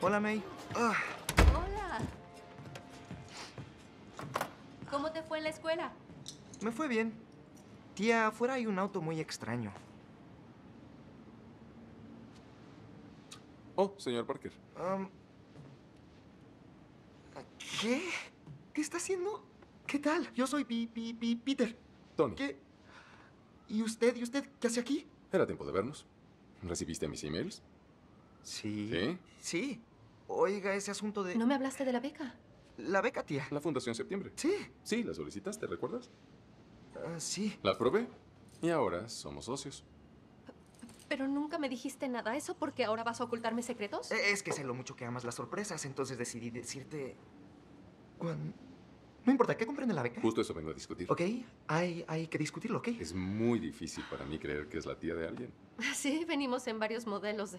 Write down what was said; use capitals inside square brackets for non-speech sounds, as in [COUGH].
Hola, May. Ah, Hola. ¿Cómo te fue en la escuela? me fue bien. Tía, afuera hay un auto muy extraño. Oh, señor Parker. ¿Qué? ¿Qué está haciendo? ¿Qué tal? Yo soy Pi, Pi, Pi- Peter. Tony, ¿Qué? ¿Y usted? ¿Y usted qué hace aquí? era tiempo de vernos. ¿Recibiste mis emails? Sí. ¿Sí? Sí. Oiga, ese asunto de... ¿No me hablaste de la beca? La beca, tía. La Fundación Septiembre. Sí. Sí, la solicitaste, ¿recuerdas? Ah, sí. La aprobé. Y ahora somos socios. Pero nunca me dijiste nada. ¿Eso porque ahora vas a ocultarme secretos? Eh, Es que sé lo mucho que amas las sorpresas, entonces decidí decirte... Cuan- No importa, ¿qué comprende la beca? Justo eso vengo a discutir. Ok, hay, hay que discutirlo, ¿ok? Es muy difícil para mí creer que es la tía de alguien. [LAUGHS] Sí, venimos en varios modelos de